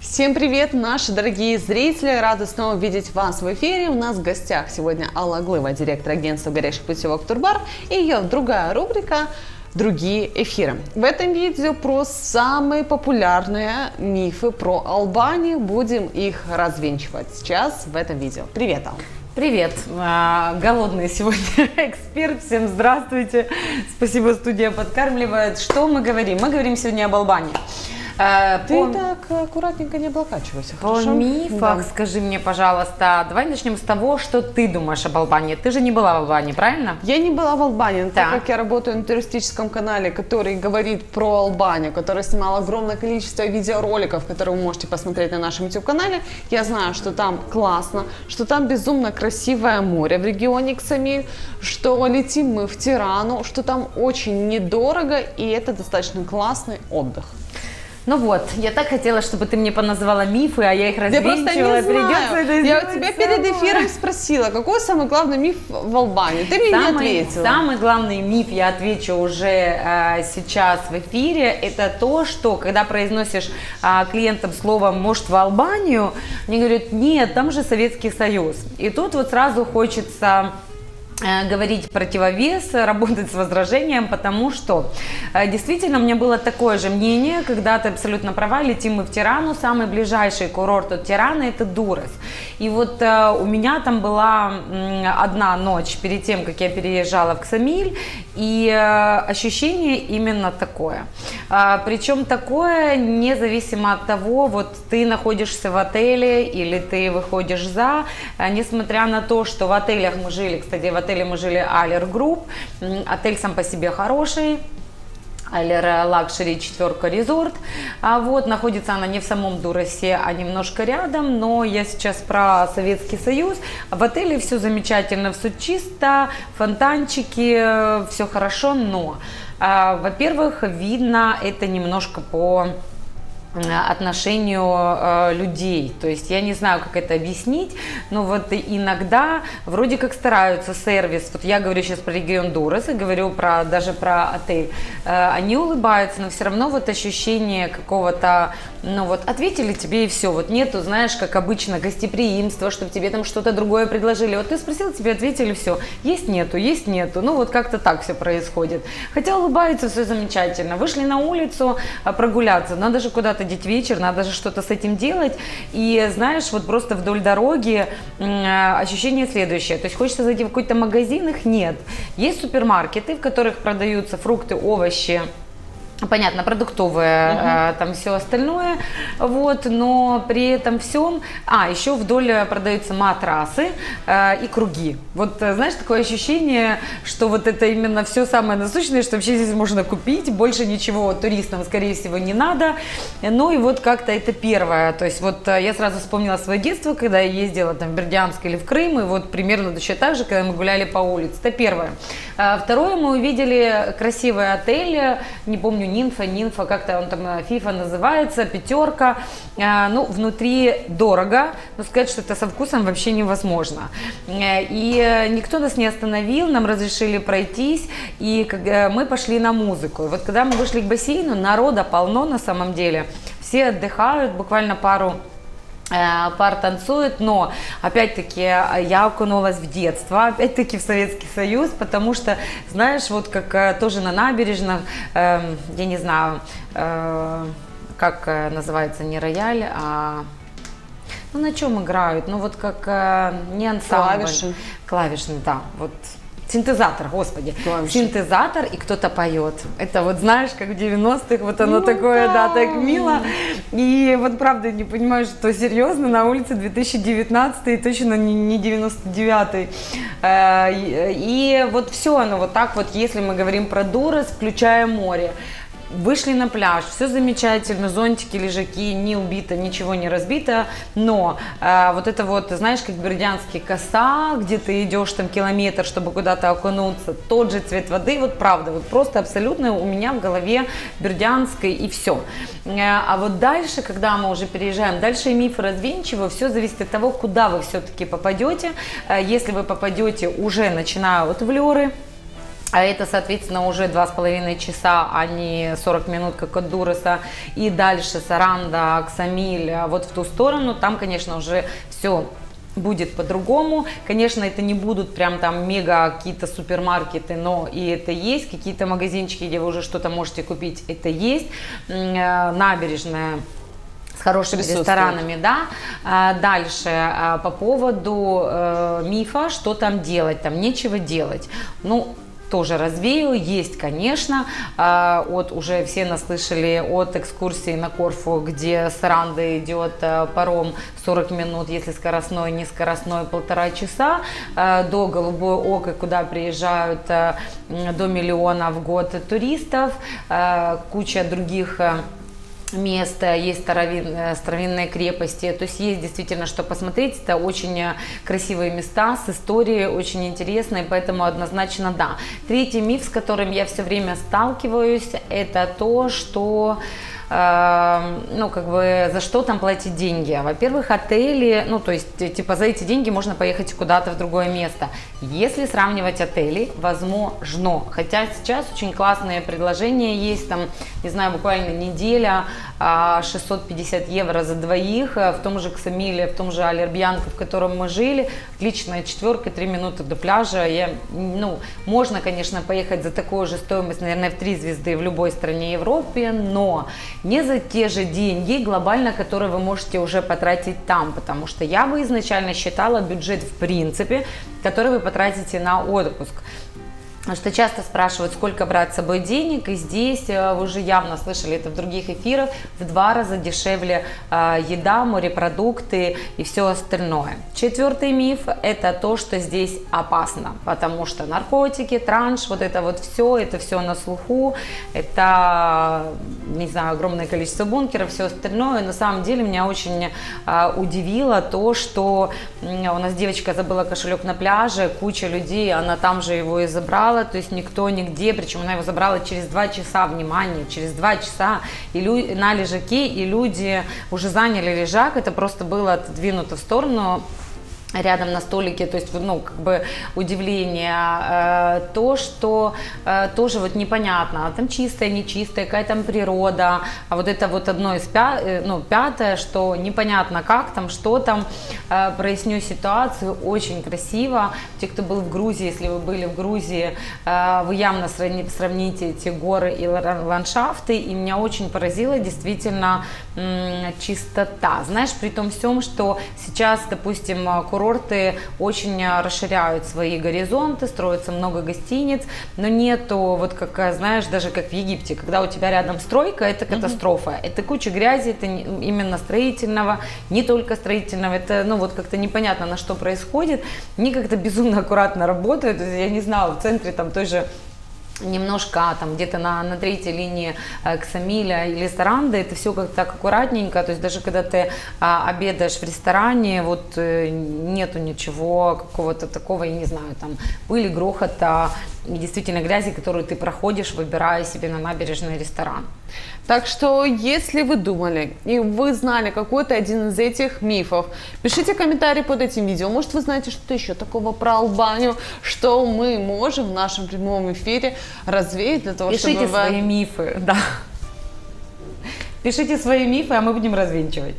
Всем привет, наши дорогие зрители! Рада снова видеть вас в эфире. У нас в гостях сегодня Алла Глыва, директор агентства «Горящий путевок Турбар» и ее другая рубрика другие эфиры. В этом видео про самые популярные мифы про Албанию. Будем их развенчивать сейчас в этом видео. Привет, Алла! Привет, а, голодный сегодня эксперт, всем здравствуйте, спасибо, студия подкармливает. Что мы говорим? Мы говорим сегодня об Албании. Э, Ты по... так аккуратненько не облокачивайся, По хорошо? мифах, да. скажи мне, пожалуйста, давай начнем с того, что ты думаешь об Албании. Ты же не была в Албании, правильно? Я не была в Албании, но так как я работаю на туристическом канале, который говорит про Албанию, который снимал огромное количество видеороликов, которые вы можете посмотреть на нашем YouTube-канале, я знаю, что там классно, что там безумно красивое море в регионе Ксамиль, что летим мы в Тирану, что там очень недорого, и это достаточно классный отдых. Ну вот, я так хотела, чтобы ты мне поназывала мифы, а я их развенчивала. Я Придется это Я у тебя перед эфиром спросила, какой самый главный миф в Албании? Ты мне самый, не ответила. Самый главный миф, я отвечу уже э, сейчас в эфире, это то, что когда произносишь э, клиентам слово «может в Албанию», они говорят, нет, там же Советский Союз. И тут вот сразу хочется говорить противовес, работать с возражением, потому что э, действительно у меня было такое же мнение, когда ты абсолютно права, летим мы в Тирану, самый ближайший курорт от Тирана это Дурес. И вот э, у меня там была одна ночь перед тем, как я переезжала в Ксамиль, и ощущение именно такое. Причем такое независимо от того, вот ты находишься в отеле или ты выходишь за, несмотря на то, что в отелях мы жили, кстати, в отеле отеле мы жили Aler Group. Отель сам по себе хороший, Aler Luxury четверка resort. А вот находится она не в самом Дурресе, а немножко рядом, но я сейчас про Советский Союз. В отеле все замечательно, все чисто, фонтанчики, все хорошо, но, а, во-первых, видно это немножко по отношению э, людей. То есть я не знаю, как это объяснить, но вот иногда вроде как стараются сервис. Вот я говорю сейчас про регион Дурас и говорю про даже про отель. Э, они улыбаются, но все равно вот ощущение какого-то, ну вот ответили тебе и все. Вот нету, знаешь, как обычно гостеприимства, чтобы тебе там что-то другое предложили. Вот ты спросил, тебе ответили все. Есть нету, есть нету. Ну вот как-то так все происходит. Хотя улыбаются, все замечательно. Вышли на улицу э, прогуляться, надо же куда-то куда вечер, надо же что-то с этим делать. И знаешь, вот просто вдоль дороги ощущение следующее. То есть хочется зайти в какой-то магазин, их нет. Есть супермаркеты, в которых продаются фрукты, овощи, Понятно, продуктовые, угу. там все остальное, вот, но при этом всем, а, еще вдоль продаются матрасы э, и круги. Вот, э, знаешь, такое ощущение, что вот это именно все самое насущное, что вообще здесь можно купить, больше ничего туристам, скорее всего, не надо. Ну и вот как-то это первое, то есть вот я сразу вспомнила свое детство, когда я ездила там в Бердянск или в Крым, и вот примерно точно так же, когда мы гуляли по улице, это первое. Второе, мы увидели красивый отель, не помню, нимфа, нимфа, как-то он там, э, фифа называется, пятерка. Э, ну, внутри дорого, но сказать, что это со вкусом вообще невозможно. Э, и никто нас не остановил, нам разрешили пройтись, и мы пошли на музыку. И вот когда мы вышли к бассейну, народа полно на самом деле. Все отдыхают, буквально пару Э, пар танцует, но опять-таки я окунулась в детство, опять-таки в Советский Союз, потому что, знаешь, вот как э, тоже на набережных, э, я не знаю, э, как э, называется, не рояль, а ну на чем играют, ну вот как э, не ансамбль. Клавиши. Клавишный, да, вот Синтезатор, господи. Клавиши. Синтезатор, и кто-то поет. Это вот знаешь, как в 90-х, вот оно ну, такое, да. да, так мило. И вот правда не понимаю, что серьезно, на улице 2019 и точно не 99-й. Э, и вот все оно вот так вот, если мы говорим про Дурас, включая море. Вышли на пляж, все замечательно, зонтики, лежаки, не убито, ничего не разбито, но э, вот это вот, знаешь, как бердянский коса, где ты идешь там километр, чтобы куда-то окунуться, тот же цвет воды, вот правда, вот просто абсолютно у меня в голове бердянской и все. Э, а вот дальше, когда мы уже переезжаем, дальше мифы развенчиваю, все зависит от того, куда вы все-таки попадете. Э, если вы попадете уже начиная от Влеры, а это, соответственно, уже два с половиной часа, а не 40 минут, как от Дуреса. И дальше Саранда, Аксамиль, а вот в ту сторону, там, конечно, уже все будет по-другому. Конечно, это не будут прям там мега какие-то супермаркеты, но и это есть. Какие-то магазинчики, где вы уже что-то можете купить, это есть. Э, набережная с хорошими ресторанами, да. А, дальше а, по поводу э, мифа, что там делать, там нечего делать. Ну, тоже развею. Есть, конечно, а, от уже все наслышали от экскурсии на Корфу, где с Ранды идет э, паром 40 минут, если скоростной, не скоростной, полтора часа, э, до Голубой Ока, куда приезжают до миллиона в год туристов, куча других место, есть старовин, старовинные крепости, то есть есть действительно что посмотреть, это очень э, красивые места с историей, очень интересные, поэтому однозначно да. Третий миф, с которым я все время сталкиваюсь, это то, что ну, как бы, за что там платить деньги. Во-первых, отели, ну, то есть, типа, за эти деньги можно поехать куда-то в другое место. Если сравнивать отели, возможно. Хотя сейчас очень классные предложения есть, там, не знаю, буквально неделя, 650 а, евро за двоих, э, в том же Ксамиле, в том же Алербьянко, в котором мы жили, отличная четверка, 3 минуты до пляжа. Я, ну, можно, конечно, поехать за такую же стоимость, наверное, в 3 звезды в любой стране Европы, но не за те же деньги глобально, которые вы можете уже потратить там, потому что я бы изначально считала бюджет в принципе, который вы потратите на отпуск. Что часто спрашивают, сколько брать с собой денег, и здесь э, вы уже явно слышали это в других эфирах, в два раза дешевле э, еда, морепродукты и все остальное. Четвертый миф – это то, что здесь опасно, потому что наркотики, транш, вот это вот все, это все на слуху, это, не знаю, огромное количество бункеров, все остальное. На самом деле меня очень э, удивило то, что у нас девочка забыла кошелек на пляже, куча людей, она там же его и забрала, забрала, то есть никто нигде, причем она его забрала через два часа, внимание, через два часа. И лю- на лежаке, и люди уже заняли лежак, это просто было отодвинуто в сторону, рядом на столике, то есть, ну, как бы удивление, э, то, что э, тоже вот непонятно, а там чистая, нечистая, какая там природа, а вот это вот одно из пя, э, ну, пятое, что непонятно как там, что там, проясню ситуацию, очень красиво, те, кто был в Грузии, если вы были в Грузии, вы явно сравни, сравните эти горы и ландшафты, и меня очень поразила действительно чистота, знаешь, при том всем, что сейчас, допустим, курорты очень а, расширяют свои горизонты, строится много гостиниц, но нету, вот как, а, знаешь, даже как в Египте, когда у тебя рядом стройка, это катастрофа. Mm-hmm. Это куча грязи, это именно строительного, не только строительного, это, ну, вот как-то непонятно, на что происходит. Они как-то безумно аккуратно работают, я не знала, в центре там той же немножко а, там где-то на, на третьей линии э, Ксамиля или Саранда, это все как-то так аккуратненько, то есть даже когда ты а, обедаешь в ресторане, вот э, нету ничего какого-то такого, я не знаю, там пыли, грохота действительно грязи, которую ты проходишь, выбирая себе на набережной ресторан. Так что, если вы думали и вы знали какой-то один из этих мифов, пишите комментарии под этим видео. Может, вы знаете что-то еще такого про Албанию, что мы можем в нашем прямом эфире развеять для того, Пишите чтобы... Пишите свои мифы, да. Пишите свои мифы, а мы будем развенчивать.